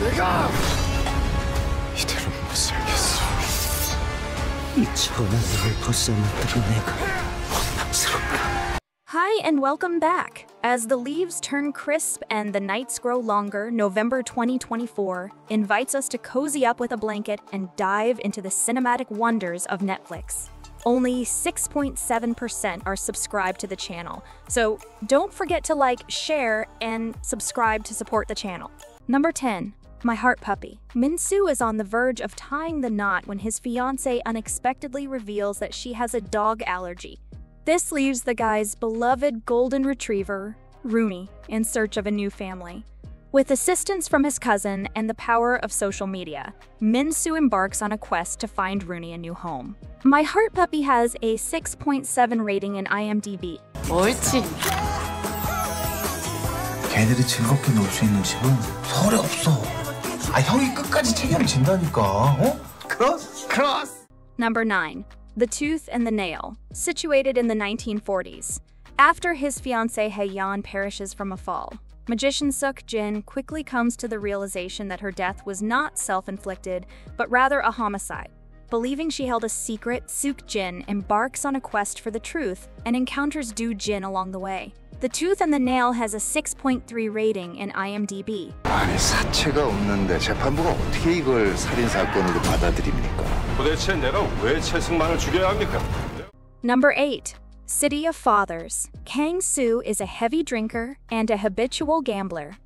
내가 이대로 못 살겠어. 이 천하를 벗어났다고 내가 원망스럽다. Hi, and welcome back. As the leaves turn crisp and the nights grow longer, November 2024 invites us to cozy up with a blanket and dive into the cinematic wonders of Netflix. Only 6.7% are subscribed to the channel, so don't forget to like, share, and subscribe to support the channel. Number 10. My Heart Puppy. Minsu is on the verge of tying the knot when his fiancée unexpectedly reveals that she has a dog allergy. This leaves the guy's beloved golden retriever, Rooney, in search of a new family. With assistance from his cousin and the power of social media, Minsu embarks on a quest to find Rooney a new home. My Heart Puppy has a 6.7 rating in IMDb. 옳지. 걔들이 즐겁게 놀 수 있는 집은 서울에 없어. 아 형이 끝까지 책임진다니까. 어? 크로스 크로스. Number 9. The Tooth and the Nail, situated in the 1940s. After his fiancée Hyeyeon perishes from a fall, magician Suk Jin quickly comes to the realization that her death was not self-inflicted, but rather a homicide. Believing she held a secret, Suk Jin embarks on a quest for the truth and encounters Do Jin along the way. The Tooth and the Nail has a 6.3 rating in IMDb. 아니 사체가 없는데 재판부가 어떻게 이걸 살인 사건으로 받아들입니까? 도대체 내가 왜 최승만을 죽여야 합니까? Number 8. City of Fathers. Kang Soo is a heavy drinker and a habitual gambler.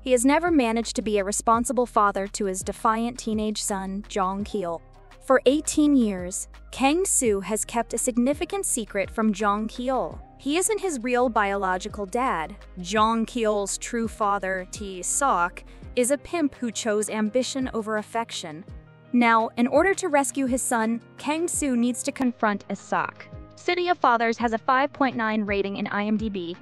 He has never managed to be a responsible father to his defiant teenage son, Jong Keel. For 18 years, Kang Soo has kept a significant secret from Jong Keel. he isn't his real biological dad. Jong Keel's true father, T. Sok, is a pimp who chose ambition over affection. Now, in order to rescue his son, Kang Soo needs to confront Isak. City of Fathers has a 5.9 rating in IMDb.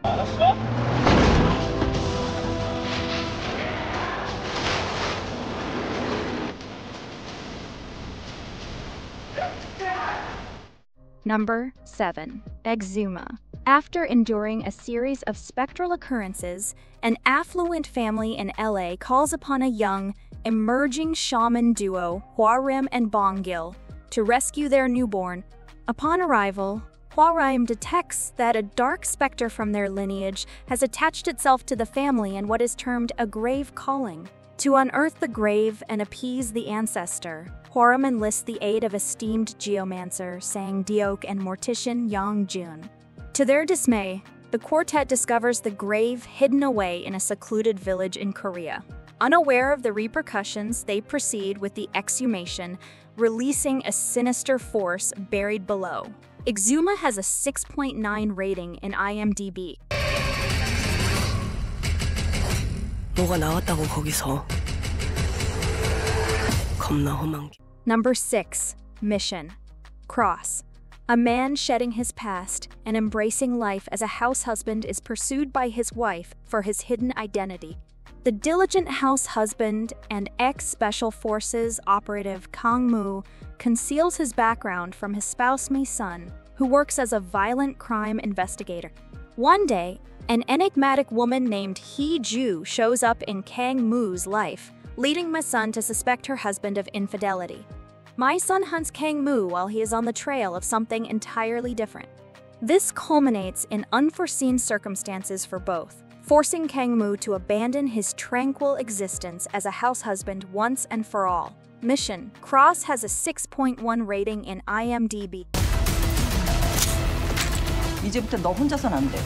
Number 7. Exhuma. After enduring a series of spectral occurrences, an affluent family in LA calls upon a young, emerging shaman duo, Huarim and Bongil, to rescue their newborn. Upon arrival, Huarim detects that a dark specter from their lineage has attached itself to the family in what is termed a grave calling. To unearth the grave and appease the ancestor, Huarim enlists the aid of esteemed geomancer Sang-deok and mortician Yang Jun. To their dismay, the quartet discovers the grave hidden away in a secluded village in Korea. Unaware of the repercussions, they proceed with the exhumation, releasing a sinister force buried below. Exhuma has a 6.9 rating in IMDb. Number 6. Mission. Cross. A man shedding his past and embracing life as a house husband is pursued by his wife for his hidden identity. The diligent house husband and ex Special Forces operative Kang Mu conceals his background from his spouse Mi Sun, who works as a violent crime investigator. One day, an enigmatic woman named Hee Ju shows up in Kang Mu's life, leading Mi Sun to suspect her husband of infidelity My son hunts Kang Mu while he is on the trail of something entirely different. This culminates in unforeseen circumstances for both, forcing Kang Mu to abandon his tranquil existence as a house husband once and for all. Mission Cross has a 6.1 rating in IMDb. 이제부터 너 혼자선 안 돼.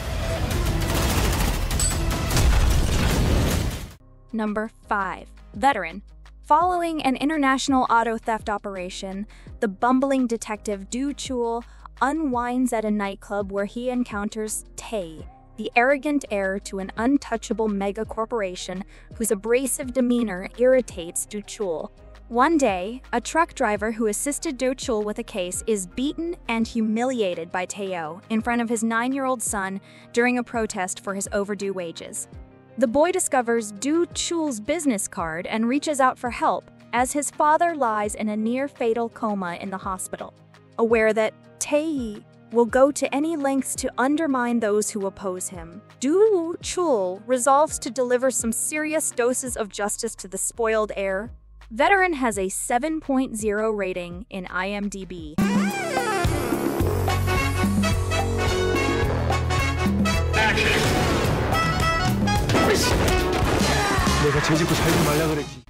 Number 5. Veteran. Following an international auto theft operation, the bumbling detective Du Chul unwinds at a nightclub where he encounters Tae, the arrogant heir to an untouchable mega corporation whose abrasive demeanor irritates Du Chul. One day, a truck driver who assisted Do Chul with a case is beaten and humiliated by Teo in front of his nine year old son during a protest for his overdue wages. The boy discovers Du Chul's business card and reaches out for help as his father lies in a near fatal coma in the hospital. Aware that Tae will go to any lengths to undermine those who oppose him. Du Chul resolves to deliver some serious doses of justice to the spoiled heir. Veteran has a 7.0 rating in IMDb. 내가 죄짓고 살지 말라 그랬지.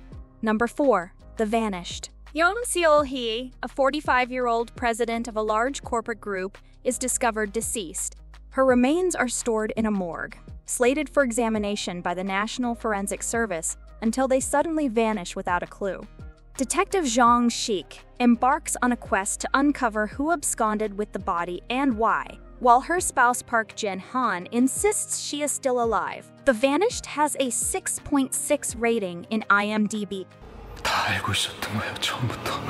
Number 4. The Vanished. Young Seol Hee, a 45 year old president of a large corporate group, is discovered deceased. Her remains are stored in a morgue, slated for examination by the National Forensic Service until they suddenly vanish without a clue. Detective Zhang Shik embarks on a quest to uncover who absconded with the body and why, while her spouse Park Jin Han insists she is still alive. The Vanished has a 6.6 rating in IMDb. 다 알고 있었던 거야 처음부터.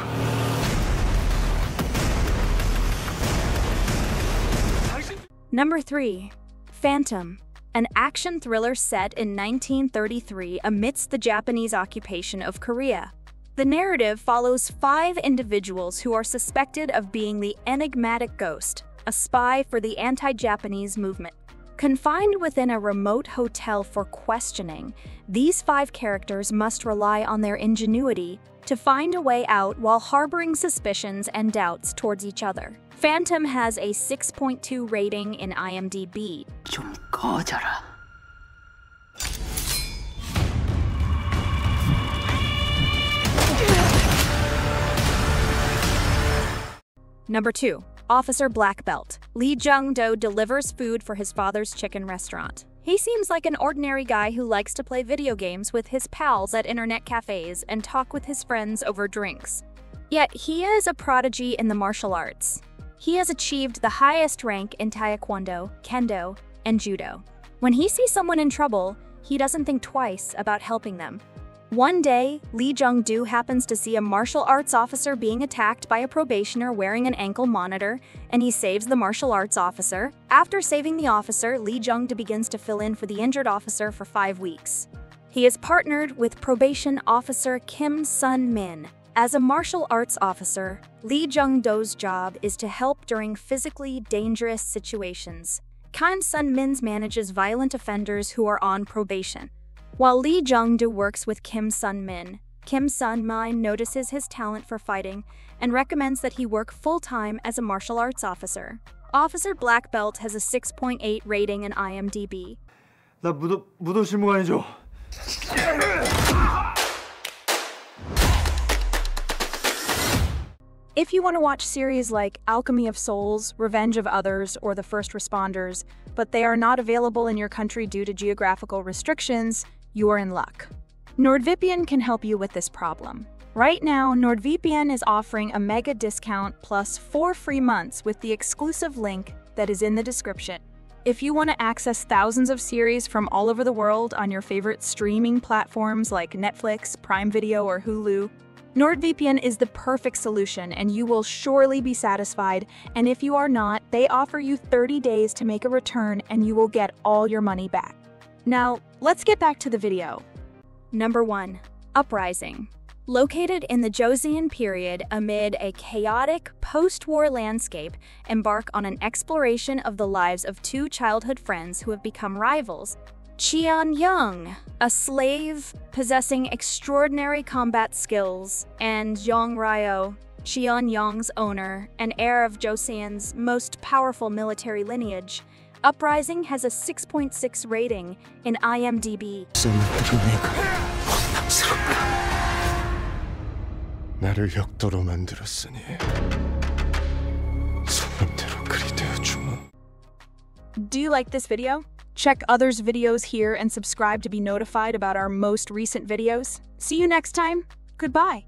Number 3. Phantom, an action thriller set in 1933 amidst the Japanese occupation of Korea. The narrative follows five individuals who are suspected of being the enigmatic ghost, a spy for the anti Japanese movement. Confined within a remote hotel for questioning, these five characters must rely on their ingenuity to find a way out while harboring suspicions and doubts towards each other. Phantom has a 6.2 rating in IMDb. 좀 꺼져라. Number 2. Officer Black Belt. Lee Jung-do delivers food for his father's chicken restaurant. He seems like an ordinary guy who likes to play video games with his pals at internet cafes and talk with his friends over drinks. Yet he is a prodigy in the martial arts. He has achieved the highest rank in Taekwondo, Kendo, and Judo. When he sees someone in trouble, he doesn't think twice about helping them. One day, Lee Jung-do happens to see a martial arts officer being attacked by a probationer wearing an ankle monitor, and he saves the martial arts officer. After saving the officer, Lee Jung-do begins to fill in for the injured officer for five weeks. He is partnered with probation officer Kim Sun-min. As a martial arts officer, Lee Jung-do's job is to help during physically dangerous situations. Kim Sun-min manages violent offenders who are on probation. While Lee Jung-do works with Kim Sun-min, Kim Sun-min notices his talent for fighting and recommends that he work full-time as a martial arts officer. Officer Black Belt has a 6.8 rating in IMDb. 나 무도 무도 실무관이 죠 If you want to watch series like Alchemy of Souls, Revenge of Others, or The First Responders, but they are not available in your country due to geographical restrictions, you are in luck. NordVPN can help you with this problem. Right now, NordVPN is offering a mega discount plus four free months with the exclusive link that is in the description. If you want to access thousands of series from all over the world on your favorite streaming platforms like Netflix, Prime Video, or Hulu, NordVPN is the perfect solution and you will surely be satisfied. And if you are not, they offer you 30 days to make a return and you will get all your money back. Now, let's get back to the video. Number 1. Uprising. Located in the Joseon period amid a chaotic post war landscape, embark on an exploration of the lives of two childhood friends who have become rivals. Cheon Young, a slave possessing extraordinary combat skills, and Jong Ryo, Cheon Young's owner and heir of Joseon's most powerful military lineage. Uprising has a 6.6 rating in IMDb. 써놨다고 내가 원망스럽다. 나를 역도로 만들었으니 성능대로 그리 되어 주마. Do you like this video? Check others' videos here and subscribe to be notified about our most recent videos. See you next time. Goodbye.